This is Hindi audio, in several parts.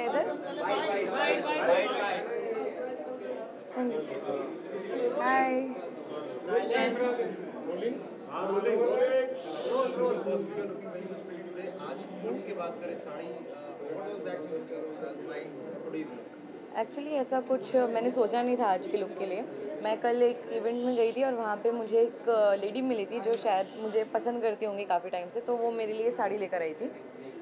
इधर हाँ जी हाय. आज की बात करें sorry uh, what was that you actually ऐसा कुछ मैंने सोचा नहीं था आज के लुक के लिए। मैं कल एक इवेंट में गई थी और वहाँ पे मुझे एक लेडी मिली थी जो शायद मुझे पसंद करती होंगी काफ़ी टाइम से तो वो मेरे लिए साड़ी लेकर आई थी।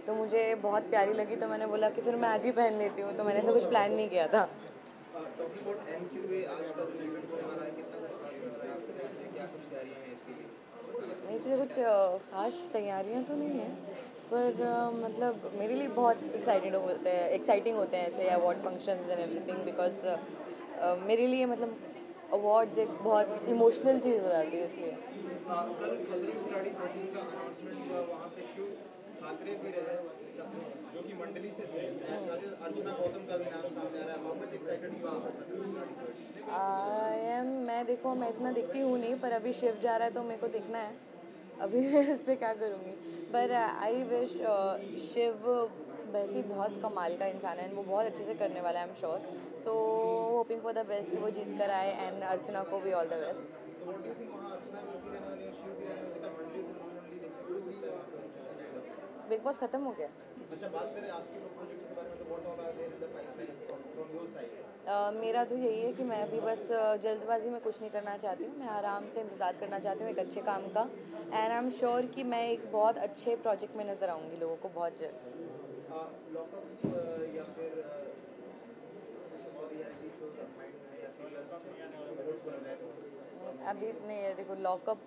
तो मुझे बहुत प्यारी लगी तो मैंने बोला कि फिर मैं आज ही पहन लेती हूँ तो मैंने ऐसा कुछ प्लान नहीं किया था। वाला है कितना कुछ ऐसे कुछ खास तैयारियाँ तो नहीं हैं। पर मतलब मेरे लिए बहुत एक्साइटेड होते हैं एक्साइटिंग होते हैं ऐसे award functions and everything because मेरे लिए मतलब अवार्ड्स एक बहुत इमोशनल चीज़ हो जाती है इसलिए कल खतरे खिलाड़ी थर्टीन का अनाउंसमेंट हुआ वहाँ पे शिव ठाकरे भी रहे जो कि मंडली से थे अर्चना गौतम का भी नाम सामने आ रहा है how much excited you are for Khatre Khiladi 13? I am मैं देखो मैं इतना दिखती हूँ नहीं पर अभी शिव जा रहा है तो मेरे को देखना है अभी मैं इस पर क्या करूँगी? पर आई विश शिव वैसे ही बहुत कमाल का इंसान है एंड वो बहुत अच्छे से करने वाला है am sure so hoping for the best कि वो जीत कर आए एंड अर्चना को भी all the best Bigg Boss खत्म हो गया। अच्छा बात करें आपकी प्रोजेक्ट के बारे में तो all there in the pipeline from your side मेरा तो यही है कि मैं अभी बस जल्दबाजी में कुछ नहीं करना चाहती हूँ। मैं आराम से इंतज़ार करना चाहती हूँ एक अच्छे काम का। एंड आई एम श्योर कि मैं एक बहुत अच्छे प्रोजेक्ट में नज़र आऊँगी लोगों को बहुत जल्द। या फिर अभी नहीं देखो लॉकअप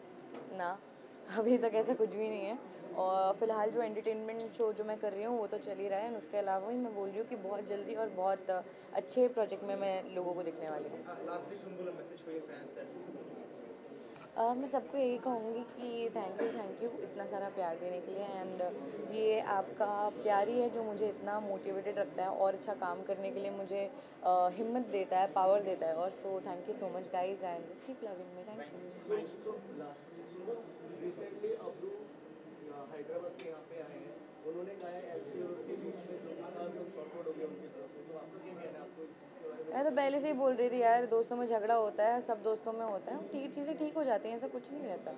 ना। अभी तक ऐसा कुछ भी नहीं है। और फ़िलहाल जो एंटरटेनमेंट शो जो मैं कर रही हूँ वो तो चल ही रहा है। उसके अलावा ही मैं बोल रही हूँ कि बहुत जल्दी और बहुत अच्छे प्रोजेक्ट में मैं लोगों को दिखने वाली हूँ। Uh, मैं सबको यही कहूँगी कि थैंक यू थैंक यू इतना सारा प्यार देने के लिए। एंड ये आपका प्यार ही है जो मुझे इतना मोटिवेटेड रखता है और अच्छा काम करने के लिए मुझे uh, हिम्मत देता है पावर देता है। और so thank you so much guys and just keep loving me thank you recently अब्रू Hyderabad से यहाँ पे आए हैं। उन्होंने कहा है बीच में सब हो गया उनकी तरफ़ से। तो आपका क्या कहना है? आपको में तो पहले से ही बोल रही थी यार दोस्तों में झगड़ा होता है सब दोस्तों में होता है। ठीक चीज़ें ठीक हो जाती हैं ऐसा कुछ नहीं रहता।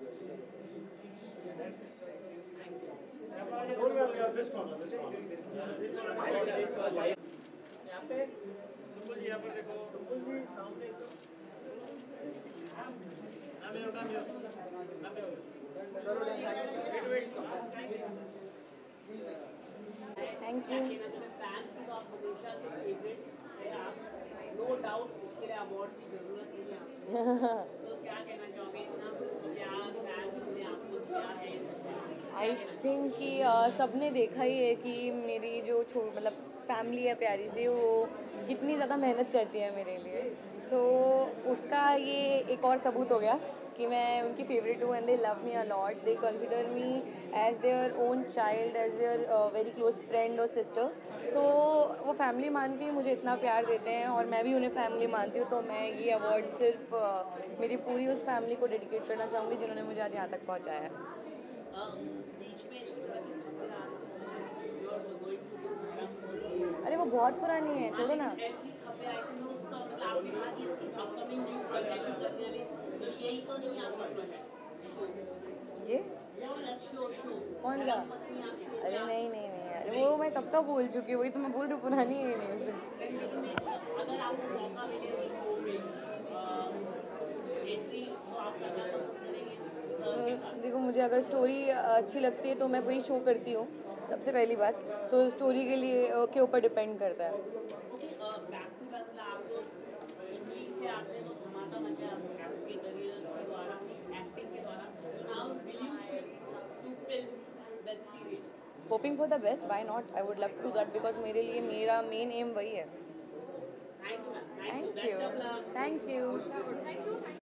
है आप नो डाउट उसके लिए अवार्ड की ज़रूरत नहीं है तो क्या कहना चाहोगे इतना? प्यार फैंस ने आपको दिया है? आई थिंक कि सबने देखा ही है कि मेरी जो छो मतलब फैमिली है प्यारी से वो कितनी ज़्यादा मेहनत करती है मेरे लिए। सो so, उसका ये एक और सबूत हो गया। कि मैं उनकी फेवरेट हूँ and they love me a lot they consider me as their own child as their very close friend और सिस्टर सो वो फैमिली मान के मुझे इतना प्यार देते हैं और मैं भी उन्हें फैमिली मानती हूँ तो मैं ये अवार्ड सिर्फ़ uh, मेरी पूरी उस फैमिली को डेडिकेट करना चाहूँगी जिन्होंने मुझे आज यहाँ तक पहुँचाया है। अरे वो बहुत पुरानी है छोड़ो ना। ये? कौन सा? अरे नहीं नहीं नहीं अरे वो मैं कब का बोल चुकी वही तो मैं बोल रही हूँ, पुरानी ही नहीं उस। देखो मुझे अगर स्टोरी अच्छी लगती है तो मैं कोई शो करती हूँ, सबसे पहली बात। तो स्टोरी के लिए के ऊपर डिपेंड करता है। Hoping for the best why not I would love to that because मेरे लिए मेरा मेन एम वही है। Thank you thank you